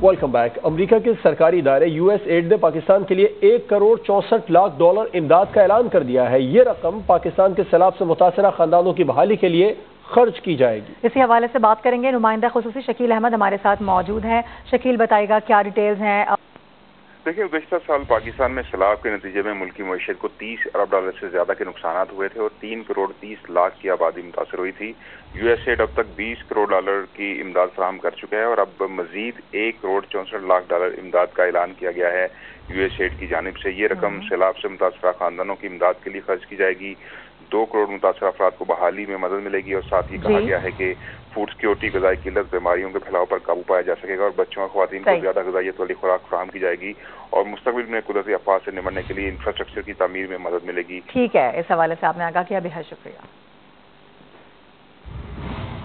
Welcome back America के सरकारी इदारे यू एस एड ने पाकिस्तान के लिए एक करोड़ चौंसठ लाख डॉलर इमदाद का ऐलान कर दिया है। ये रकम पाकिस्तान के सैलाब से मुतासर खानदानों की बहाली के लिए खर्च की जाएगी। इसी हवाले से बात करेंगे नुमाइंदा खसूसी शकील अहमद हमारे साथ मौजूद हैं। शकील बताएगा क्या डिटेल्स हैं। देखिए गुजशत साल पाकिस्तान में सैलाब के नतीजे में मुल्की मीशत को 30 अरब डॉलर से ज़्यादा के नुकसान हुए थे और तीन करोड़ तीस लाख की आबादी मुतासर हुई थी। यूएसएड अब तक 20 करोड़ डॉलर की इमदाद फराम कर चुका है और अब मजीद एक करोड़ चौंसठ लाख डॉलर इमदाद का ऐलान किया गया है। यूएसएड की जानब से ये रकम हम्म। सैलाब से मुतासर खानदानों की इमदाद के लिए खर्च की जाएगी। दो करोड़ मुतासर अफराद को बहाली में मदद मिलेगी और साथ ही कहा गया है कि फ़ूड सिक्योरिटी गजाई किल्लत बीमारियों के फैलाव पर काबू पाया जा सकेगा और बच्चों और खुवान को ज़्यादा गजाइत वाली खुराक फ्राहम की जाएगी और मुस्तबिल में कुदरती अफवाह से निमटने के लिए इंफ्रास्ट्रक्चर की तमीर में मदद मिलेगी। ठीक है इस हवाले से आपने आगा किया। बेहद शुक्रिया।